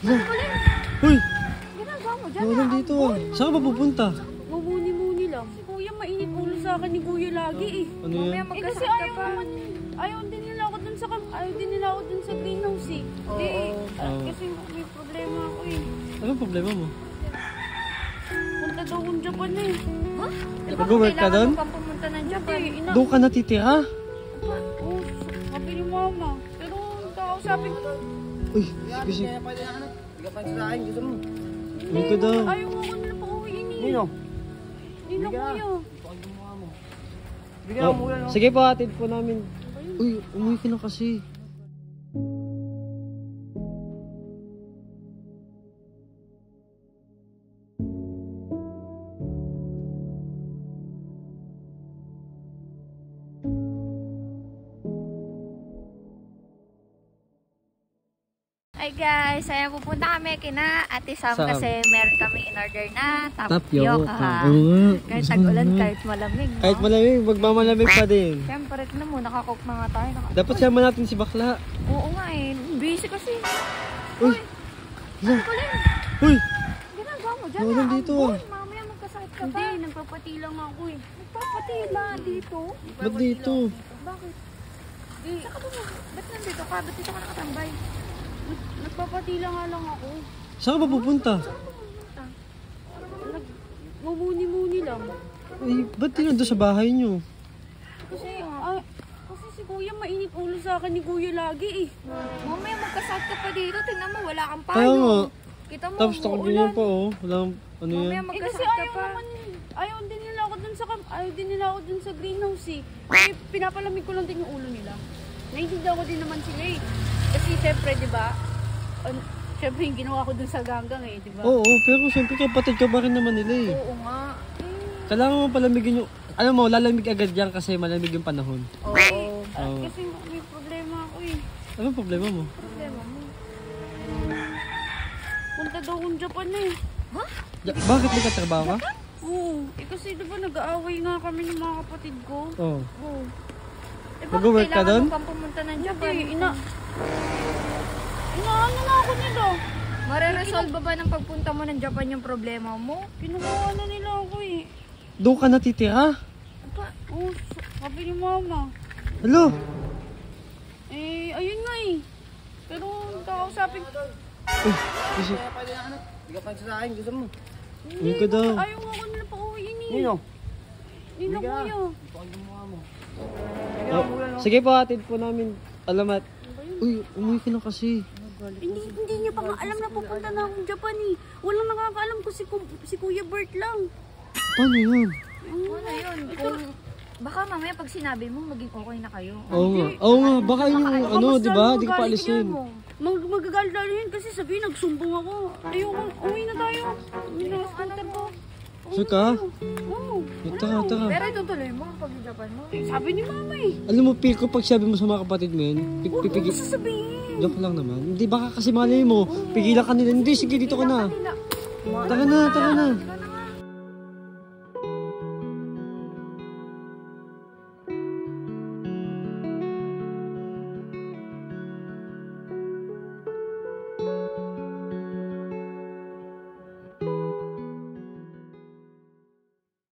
Uy! Ginagawa mo dyan Nawalan dito ah. Saan ka ba pupunta? Mamuni-muni lang. Si kuya mainit ulo sa akin ni kuya lagi eh. Ano yan? Eh kasi ayaw pa. naman, ayaw din nila ako dun sa, ayaw din nila ako dun sa greenhouse eh. Hindi eh. Kasi may problema ako eh. Anong problema mo? Punta daw akong Japan eh. Ha? Nag-work ka kailangan doon? mo pang pumunta ng Japan? Doon ka natitira? Oo, sabi ni mama. Pero kakausapin ko. Uy, kasi... Huwag ka daw. Ayaw mo ako nila pauwiin eh. Nino? Hindi na kuya. Bigyan Oh, mo yan, no? sige po, atid po namin. Uy, umuwi ka na kasi. Hi guys, ayan pupunta kami kina Ate Sam Sam. kasi meron kami in order na tapyoka. Oo nga. Kahit tag-ulan, ko kahit malamig. No? Kahit malamig, magmamalamig pa din. Siyempre, tignan mo, nakakook na nga tayo. Naka... Dapat sama natin si Bakla. Oo nga eh, busy kasi. Uy! Yan. Uy! Ginagawa mo dyan ah, dito, ah. Mamaya magkasakit ka Hindi, pa. nagpapati lang ako eh. Nagpapatila dito. Ba't dito? Bakit? Hindi, Saka ba mo? Ba't nandito ka? Ba't dito ka nakatambay? Nagpapati lang nga lang ako. Saan ka ba pupunta? Nag, mamuni-muni lang. Ay, ba't di nandun sa bahay nyo? Kasi, ah, kasi si kuya mainit ulo sa akin ni kuya lagi eh. Mamaya magkasakit ka pa dito. Tingnan mo, wala kang Kaya nga. payo. Kita mo, Tapos nakaganyan pa oh. Walang ano Mamaya yan. Eh kasi magkasakit ka ayaw pa. naman, ayaw din nila ako dun sa, kam- ayaw din nila ako dun sa greenhouse eh. Kasi pinapalamig ko lang din yung ulo nila. Naiintindihan ko din naman sila eh. Kasi syempre, di ba, syempre yung ginawa ko dun sa ganggang eh, di ba? Oo, pero siyempre kapatid ka pa rin naman nila eh. Oo nga. Kailangan mo palamigin yung... Alam mo, lalamig agad yan kasi malamig yung panahon. Oo. Oo. Kasi may problema ako eh. Anong problema mo? Problema mo. Punta daw akong Japan eh. Ya, bakit may katrabaho ka? Oo. Eh kasi di ba nag-aaway nga kami ng mga kapatid ko? Oo. Oo. Eh, bakit Mag-work ka kailangan doon? mo pang pumunta ng Japan? Hindi, ina... Inaano na ako nila. Mareresolve ba ba ng pagpunta mo ng Japan yung problema mo? Kinukuha na nila ako eh. Doon ka natitira? Apa, Oo, sabi ni mama. Hello? Eh, ayun nga eh. Pero kakausapin ko. Uy, kasi... Bigyan pa sa akin, gusto mo. Huwag ka daw. Ayaw nga ako nila pauwiin eh. Nino? Hindi na kuya. Oh, sige po, atid po namin. Alamat. Uy, umuwi ka na kasi. Hindi, hindi niya pa nga alam na pupunta na akong Japan eh. Walang nakakaalam ko si, si Kuya Bert lang. Paano yun? ano yun? Kung, baka mamaya pag sinabi mo, maging okay na kayo. Oo nga. Oo nga, baka yun yung ano, di ba? Di ka yan mo. Mag magagalit lalo yun kasi sabihin nagsumbong ako. Ayoko, uwi na tayo. Uwi na scooter ko. Sure ka? Oo. Tara, tara. Pero itutuloy mo pag Japan mo. Sabi ni mama eh. Alam mo, feel ko pag sabi mo sa mga kapatid mo yun, pig- Huwag mo pipigil. sasabihin. Joke lang naman. Hindi, baka kasi malay mo. Pigilan ka nila. Hindi, sige, dito ka na. Tara na, tara na.